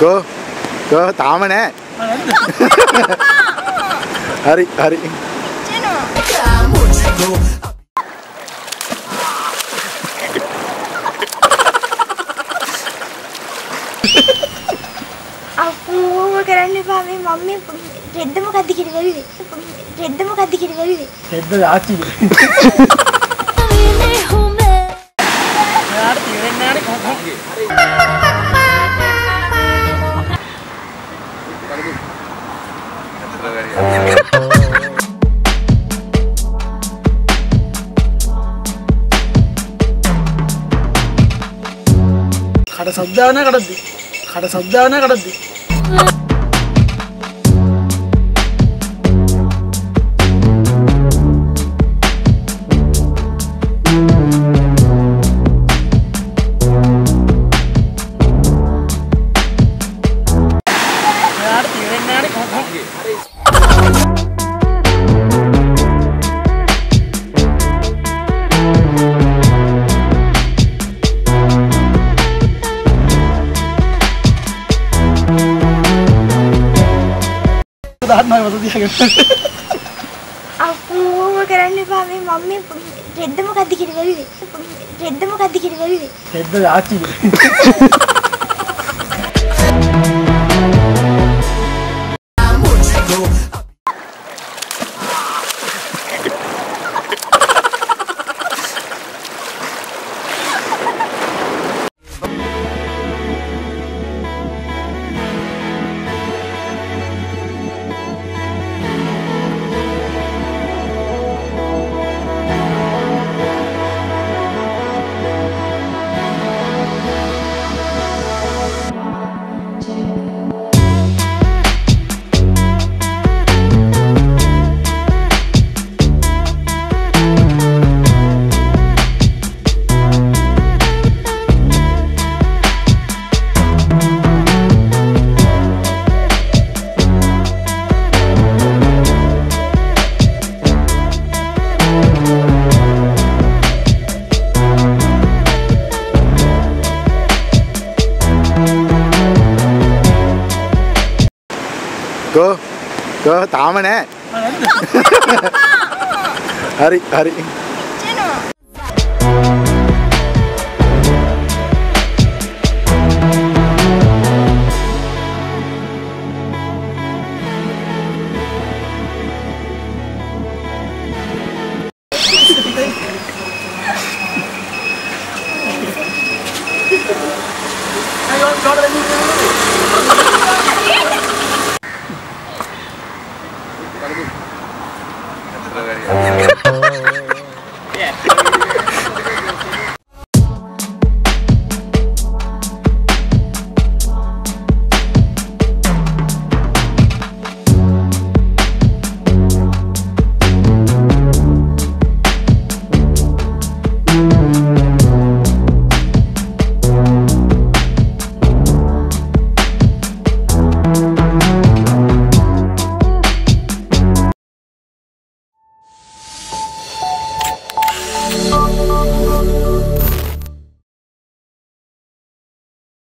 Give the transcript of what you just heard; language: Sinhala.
කෝ කෝ තාම නෑ. හරි හරි. අපෝ කරන්න එපා මේ මම මේ රෙද්ද මොකද්ද කියලා බැලුවේ? රෙද්ද මොකද්ද කියලා බැලුවේ? හෙද්ද ආච්චි යාර තීරෙන්නේ නැහැ කොහොමද കട ശബ്ദാന കടത്തി കട ശബ്ദാന കടത്തി නැහැ කොහොමද දාන්නයි වද දිහාගෙන අපෝ කරන්න එපා මේ මම මේ රෙද්ද මොකද්ද කියලා බැලුවේ රෙද්ද මොකද්ද කියලා බැලුවේ හෙද්ද ආච්චි. කෝ කෝ තාම නෑ. හරි හරි